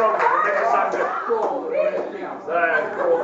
sonno, non è che sappia. Dai,